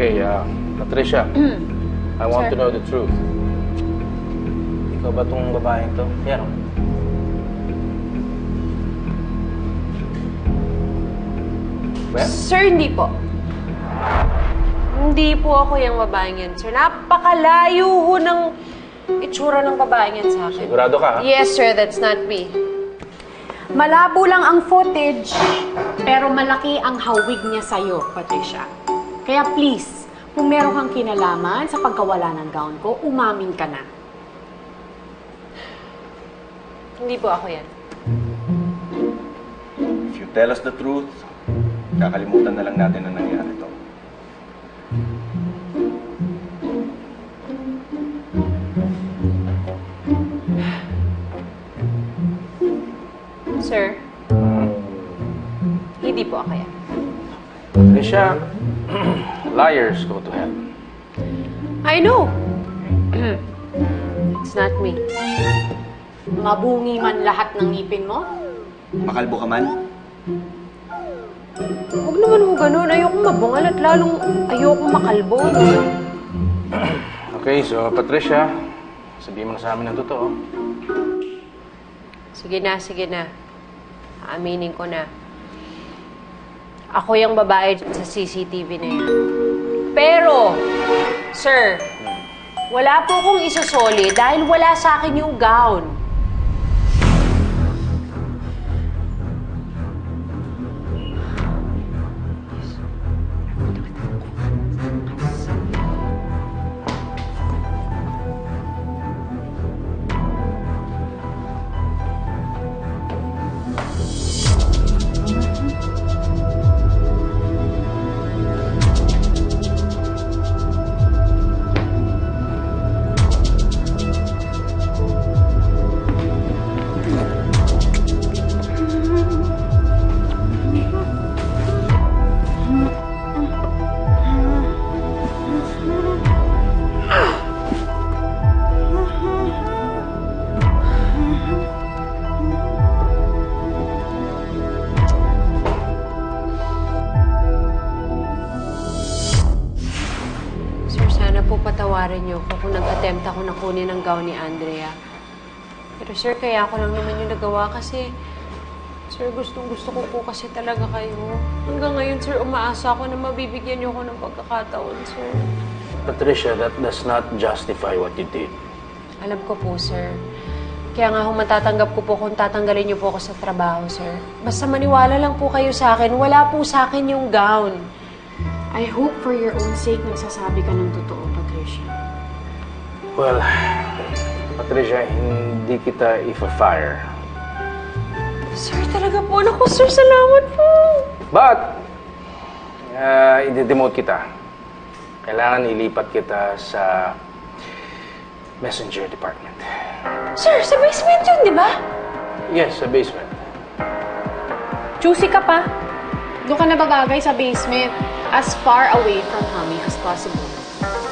uh, Patricia, I want to Sir. know the truth. Ikaw ba tong babaeng to? Yan. oh. Well, Sir, hindi po. Hindi po ako yung babaeng yan, sir. Napakalayo ho ng itsura ng babaeng yan sa akin. sigurado ka, ha? Yes, sir. That's not me. Malabo lang ang footage, pero malaki ang hawig niya sa'yo, Patricia. Kaya please, kung meron kang kinalaman sa pagkawala ng gown ko, umamin ka na. Hindi po ako yan. If you tell us the truth, kakalimutan na lang natin ang nangyari to. Sir, hindi po ako yan. Patricia, liars go to hell. I know. It's not me. Mabungi man lahat ng ngipin mo? Makalbo ka man? Huwag naman ho ganun. Ayoko mabungal at lalong ayoko makalbo. Okay, so Patricia, sabihin mo na sa amin ang totoo. Sige na, sige na. Aminin ko na. Ako yung babae sa CCTV na yan. Pero, sir, wala po akong isasoli dahil wala sa akin yung gown. Patawarin niyo ako kung nag-attempt ako na kunin ang gown ni Andrea. Pero sir, kaya ako lang naman yung nagawa kasi... Sir, gustong gusto ko po kasi talaga kayo. Hanggang ngayon, sir, umaasa ako na mabibigyan niyo ako ng pagkakataon, sir. Patricia, that does not justify what you did. Alam ko po, sir. Kaya nga ho, matatanggap ko po kung tatanggalin niyo po ako sa trabaho, sir. Basta maniwala lang po kayo sa akin. Wala po sa akin yung gown. I hope for your own sake nagsasabi ka ng totoo, Patricia. Well, Patricia, hindi kita ifa-fire. Sir, talaga po. Naku, sir, salamat po. But, uh, i-demote kita. Kailangan ilipat kita sa messenger department. Sir, sa basement yun, di ba? Yes, sa basement. Choosy ka pa. Doon ka na bagagay sa basement as far away from mommy as possible.